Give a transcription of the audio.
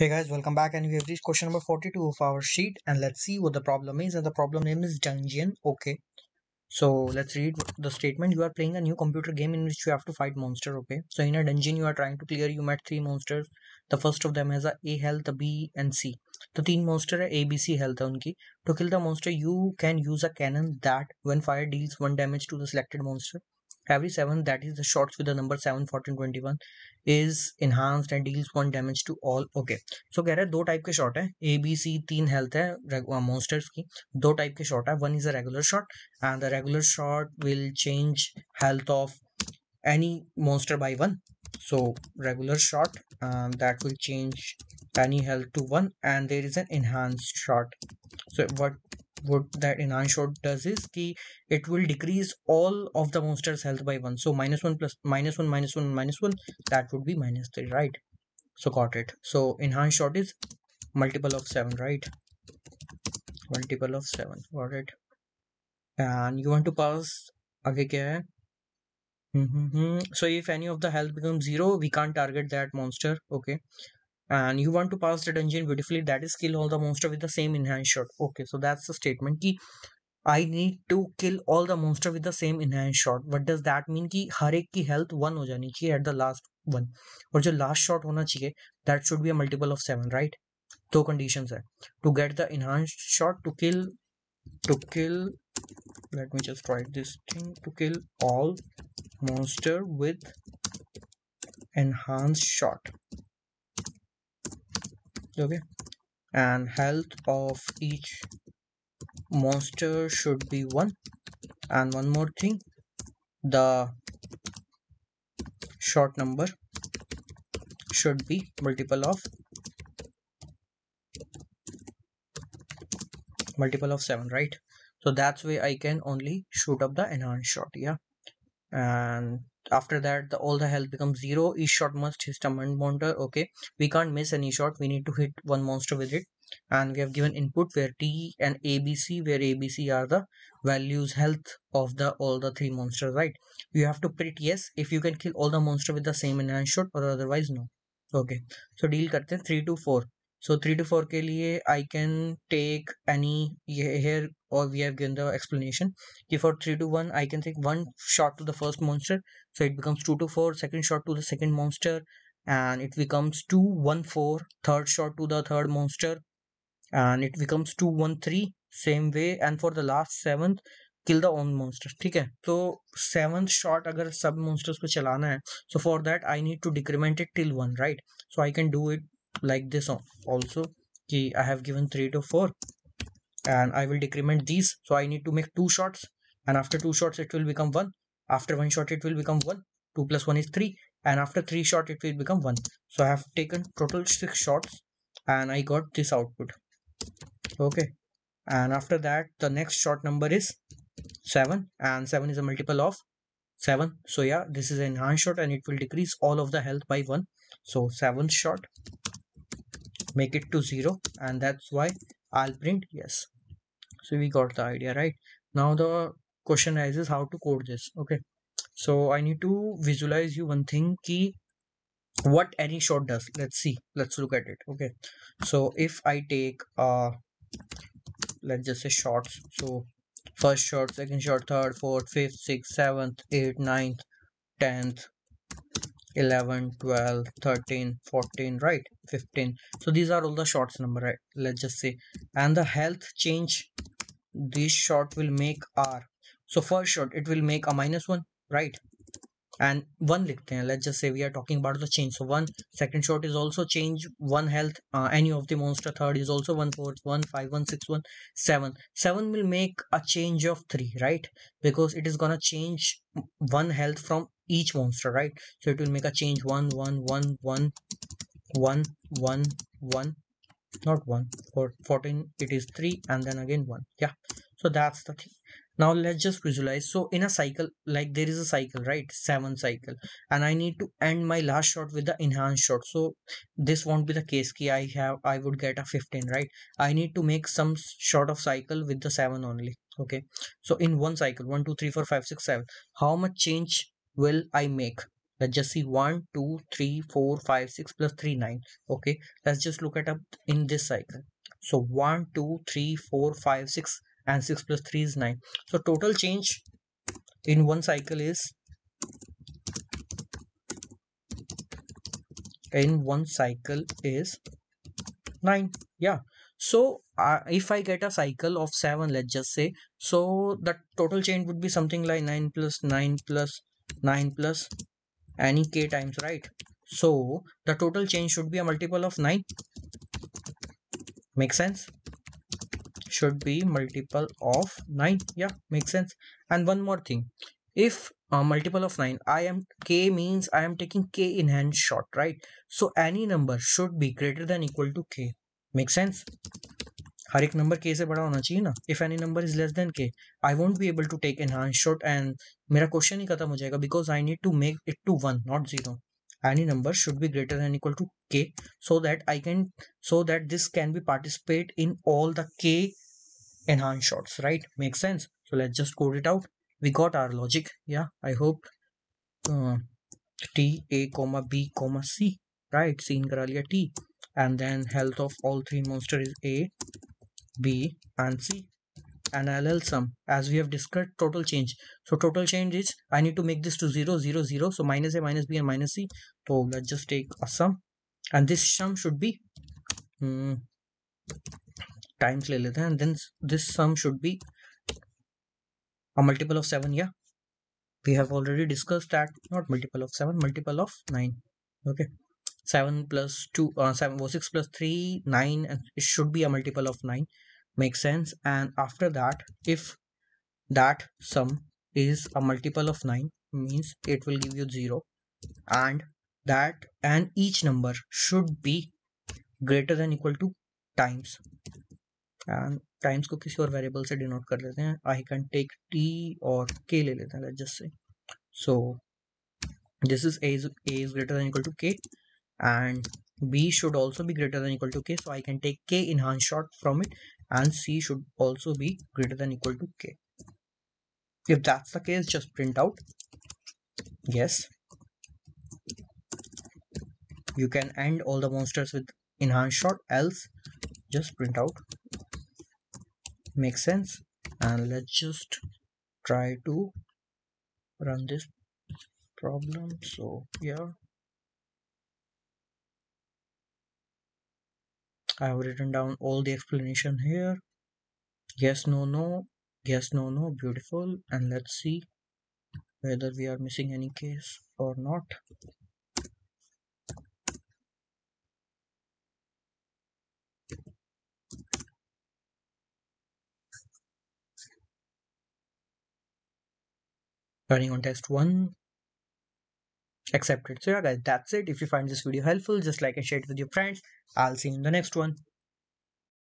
Hey guys, welcome back and we have reached question number 42 of our sheet and let's see what the problem is and the problem name is dungeon. Okay. So let's read the statement. You are playing a new computer game in which you have to fight monster. Okay. So in a dungeon you are trying to clear. You met three monsters. The first of them has a A health, a B and C. तो तीन monster है A, B, C health है उनकी. To kill the monster you can use a cannon that when fired deals one damage to the selected monster. Every 7 that is the shots with the number 7 14 21 is enhanced and deals one damage to all okay so कह रहा है दो type के shot है A B C तीन health है monsters की दो टाइप के शॉट है one is a regular shot and the regular shot will change health of any monster by one so regular shot um, that will change any health to one and there is an enhanced shot so what what that enhance shot does is key it will decrease all of the monster's health by one. So minus one plus minus one minus one minus one that would be minus three right? So got it. So enhance shot is multiple of seven right? Multiple of seven got it. And you want to pass okay kya -hmm. so if any of the health becomes zero we can't target that monster okay? and you want to pass the dungeon beautifully that is kill all the monster with the same enhanced shot okay so that's the statement ki I need to kill all the monster with the same enhanced shot what does that mean कि हर एक की health one हो जानी चाहिए at the last one और जो last shot होना चाहिए that should be a multiple of seven right दो conditions है to get the enhanced shot to kill to kill let me just write this thing to kill all monster with enhanced shot okay. And health of each monster should be one. And one more thing. The short number should be multiple of multiple of 7 right? So that's way i can only shoot up the enhanced shot yeah? And after that the, all the health becomes zero each shot must hit a monster okay? We can't miss any shot we need to hit one monster with it. And we have given input where t and abc where abc are the values health of the all the three monsters right? You have to print yes if you can kill all the monster with the same enhanced shot or otherwise no. Okay so deal karte hain 3 to 4 so 3 to 4 ke liye i can take any here or we have given the explanation if for 3 to 1 i can take one shot to the first monster so it becomes 2 to 4 second shot to the second monster and it becomes 2 1 4 third shot to the third monster and it becomes 2 1 3 same way and for the last seventh kill the own monster ठीक है तो seventh shot अगर सब monsters को चलाना है so for that I need to decrement it till one right so I can do it like this also कि I have given 3 to 4 and I will decrement these. So I need to make two shots and after two shots it will become one. After one shot it will become one. 2 plus 1 is 3 and after 3 shot it will become 1 so I have taken total 6 shots and I got this output. Okay. And after that the next shot number is 7 and 7 is a multiple of 7 so yeah this is an enhanced shot and it will decrease all of the health by 1 so 7th shot make it to 0 and that's why I'll print yes so we got the idea right? Now the question arises how to code this? Okay. So I need to visualize you one thing key what any shot does. Let's see. Let's look at it. Okay. So if I take uh let's just say shots. So first shot second shot third fourth fifth sixth seventh eighth ninth tenth 11 12 13 14 right? 15 so these are all the shots number right? Let's just say. And the health change this shot will make r. So first shot it will make a minus one right? And one likhte let's just say we are talking about the change. So one second shot is also change. One health uh, any of the monster third is also one four one five one six one seven. Seven will make a change of three right? Because it is gonna change one health from each monster right? So it will make a change. One one one one one one one not one. For 14 it is three and then again one. Yeah. So that's the thing. Now let's just visualize. So in a cycle like there is a cycle right? Seven cycle. And i need to end my last shot with the enhanced shot. So this won't be the case key i have i would get a 15 right? I need to make some short of cycle with the seven only. Okay. So in one cycle one two three four five six seven how much change will i make let's just see 1 2 3 4 5 6 plus 3 9 okay let's just look at up in this cycle. So 1 2 3 4 5 6 and 6 plus 3 is 9 so total change in one cycle is in one cycle is 9 yeah. So uh, if i get a cycle of 7 let's just say so the total change would be something like 9 plus 9 plus 9 plus any k times right? So the total change should be a multiple of 9 make sense? Should be multiple of 9 yeah makes sense. And one more thing. If a multiple of 9 i am k means i am taking k in hand short right? So any number should be greater than equal to k. Make sense हर number k के से बड़ा होना चाहिए ना। If any number is less than k I won't be able to take enhance shot and मेरा question ही खत्म हो जाएगा because I need to make it to one not zero any number should be greater than equal to k so that i can so that this can be participate in all the k enhanced shots right? Makes sense? So let's just code it out. We got our logic. Yeah i hope uh, t a comma b comma c right? cin kara t. And then health of all three monster is a b and c and LL sum as we have discussed total change. So total change is I need to make this to 0 0 0 so minus a minus b and minus c. So let's just take a sum. And this sum should be hmm, times lete and then this sum should be a multiple of 7 yeah? We have already discussed that not multiple of 7 multiple of 9 okay 7 plus 2 uh, 7 or 6 plus 3 9 and it should be a multiple of 9 makes sense and after that if that sum is a multiple of 9 means it will give you 0 and that and each number should be greater than equal to times and times को किसी और variable से denote कर लेते हैं I can take T और के ले लेते हैं let's just say so this is a is, a is greater than equal to k and b should also be greater than equal to k so i can take k enhanced short from it and c should also be greater than equal to k. If that's the case just print out. Yes. You can end all the monsters with enhanced short else just print out. Makes sense. And let's just try to run this problem. So yeah I have written down all the explanation here. Yes no no. Yes no no. Beautiful. And let's see whether we are missing any case or not. Running on test 1 accepted so yeah guys that's it. If you find this video helpful just like and share it with your friends. I'll see you in the next one